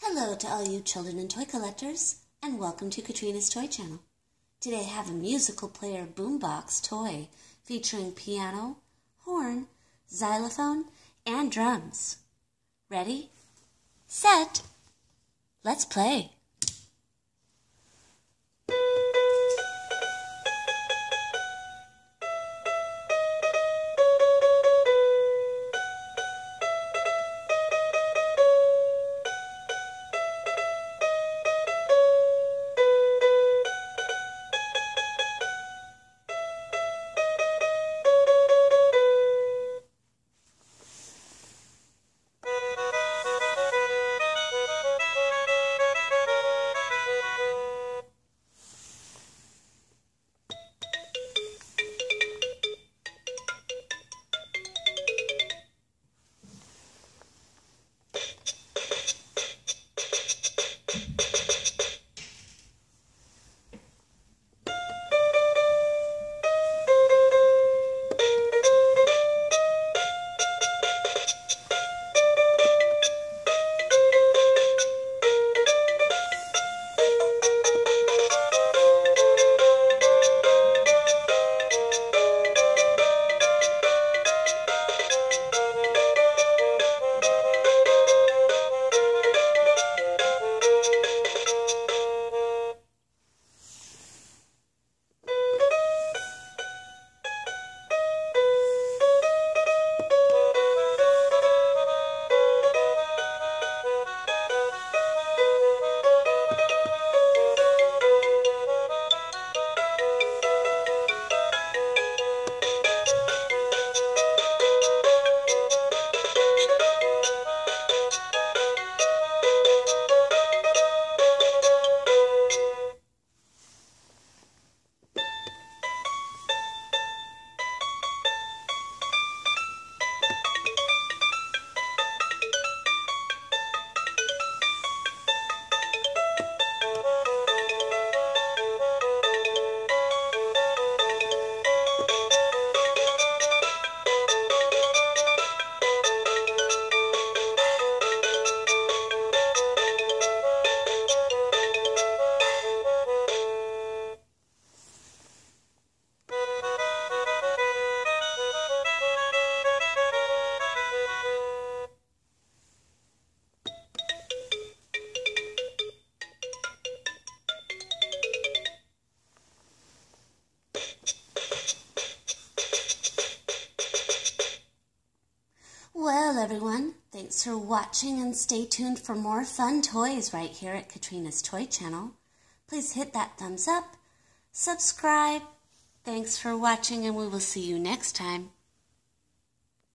Hello to all you children and toy collectors, and welcome to Katrina's Toy Channel. Today I have a musical player boombox toy featuring piano, horn, xylophone, and drums. Ready? Set? Let's play. Well, everyone, thanks for watching and stay tuned for more fun toys right here at Katrina's Toy Channel. Please hit that thumbs up, subscribe. Thanks for watching, and we will see you next time.